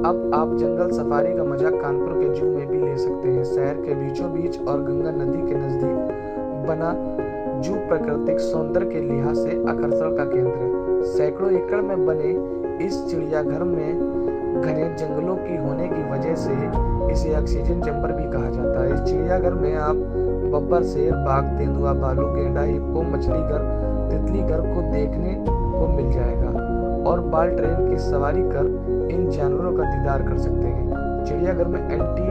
अब आप जंगल सफारी का मज़ा कानपुर के जू में भी ले सकते हैं। शहर के बीचों बीच और गंगा नदी के नज़दीक बना जू प्राकृतिक सौंदर्य के लिहाज से आकर्षण का केंद्र है। सैकड़ों एकड़ में बने इस चिड़ियाघर में घने जंगलों की होने की वजह से इसे ऑक्सीजन चैम्बर भी कहा जाता है। इस चिड़ियाघर में आप बब्बर, शेर, बाघ, तेंदुआ, बालू, गेंडा, हिप्पो मछली घर तितली घर को देखने को मिल जाएगा और बाल ट्रेन की सवारी कर इन जानवरों का दीदार कर सकते हैं। चिड़ियाघर में एंट्री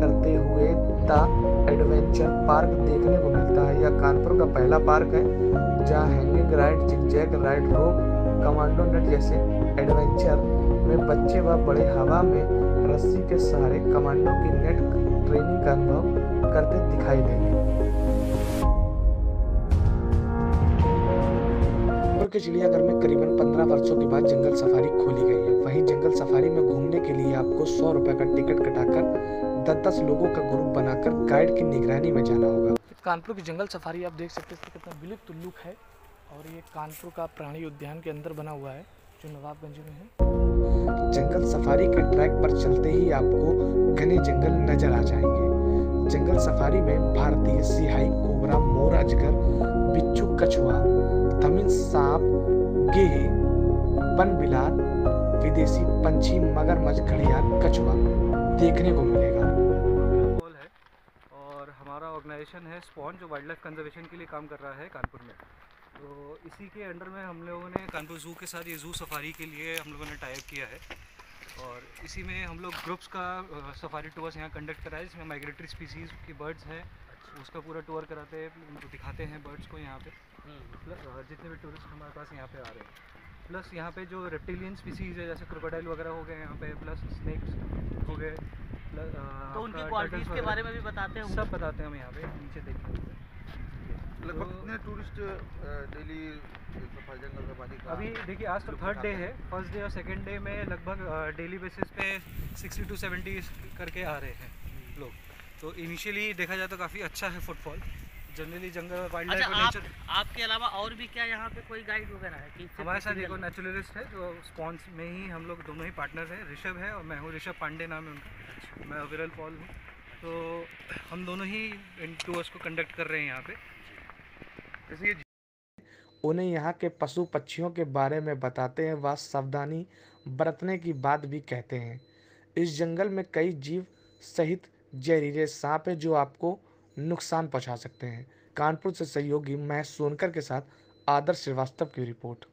करते हुए द एडवेंचर पार्क देखने को मिलता है। यह कानपुर का पहला पार्क है, जहाँ hanging ride, zigzag ride rope commando net जैसे एडवेंचर में बच्चे व बड़े हवा में रस्सी के सहारे कमांडो की नेट ट्रेनिंग का अनुभव करते दिखाई देंगे। चिड़ियाघर में करीबन 15 वर्षों के बाद जंगल सफारी खोली गई। वहीं जंगल सफारी में घूमने के लिए आपको सौ रुपए का टिकट कटाकर दस दस लोगों का ग्रुप बनाकर गाइड की निगरानी में जाना होगा। कानपुर की जंगल सफारी आप देख सकते हैं कितना विलुप्त लुक है और ये कानपुर का प्राणी उद्यान के अंदर बना हुआ है जो नवाबगंज में है। जंगल सफारी के ट्रैक पर चलते ही आपको घने जंगल नज़र आ जाएँगे। जंगल सफारी में भारतीय सिहाई कोबरा मोर अजगर बिच्छू कछुआ तमिल सांप गेहे वन बिलार विदेशी पंछी मगरमच्छ घड़ियाल कछुआ देखने को मिलेगा। है और हमारा ऑर्गेनाइजेशन है स्पॉन जो वाइल्ड लाइफ कंजर्वेशन के लिए काम कर रहा है कानपुर में। तो इसी के अंडर में हम लोगों ने कानपुर जू के साथ ये जू सफारी के लिए हम लोगों ने टाइप किया है। और इसी में हम लोग ग्रुप्स का सफारी टूर्स यहाँ कंडक्ट कराए जिसमें माइग्रेटरी स्पीसीज़ की बर्ड्स हैं उसका पूरा टूर कराते हैं उनको दिखाते हैं बर्ड्स को यहाँ पे। हम्म। जितने भी टूरिस्ट हमारे पास यहाँ पे आ रहे हैं। प्लस यहाँ पे जो रेप्टिलियन स्पीसीज़ है जैसे क्रोकोडाइल वगैरह हो गए यहाँ पे प्लस स्नैक्स हो गए तो उनकी क्वालिटीज़ के बारे में भी बताते हैं सब बताते हैं हम यहाँ पे नीचे देखते हैं लगभग कितने टूरिस्ट डेली जंगल सफारी का अभी देखिए आज तो थर्ड डे है फ़र्स्ट डे और सेकंड डे में लगभग डेली बेसिस पे 60 टू 70 करके आ रहे हैं लोग। तो इनिशियली देखा जाए तो काफ़ी अच्छा है फुटफॉल जनरली जंगल वाइल्ड लाइफ अच्छा, नेचर आपके अलावा और भी क्या यहाँ पे कोई गाइड वगैरह है कि हमारे साथ एक नेचुरलिस्ट है जो स्पॉन्स में ही हम लोग दोनों ही पार्टनर हैं। ऋषभ है और मैं हूँ ऋषभ पांडे नाम है उनका। मैं विरल पॉल हूँ। तो हम दोनों ही इन टूर्स को कंडक्ट कर रहे हैं यहाँ पे। उन्हें यहाँ के पशु पक्षियों के बारे में बताते हैं व सावधानी बरतने की बात भी कहते हैं। इस जंगल में कई जीव सहित जहरीले सांप है जो आपको नुकसान पहुँचा सकते हैं। कानपुर से सहयोगी महेश सोनकर के साथ आदर्श श्रीवास्तव की रिपोर्ट।